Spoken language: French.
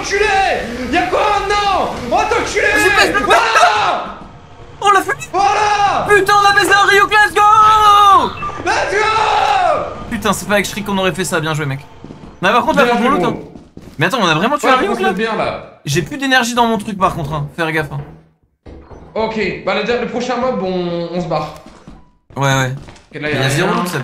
enculé Y'a quoi maintenant? Oh t'enculé Vas-y, Voilà On l'a fait Voilà Putain, on a baissé un Ryuk, let's go Let's go Putain, c'est pas avec Shriek qu'on aurait fait ça, bien joué, mec. Mais par contre, là, Bien faut hein. Mais attends, on a vraiment tué un on J'ai plus d'énergie dans mon truc, par contre, hein. Faire gaffe, hein. Ok, bah le, prochain mob, on, on se barre. Ouais, ouais. Il y a zéro ça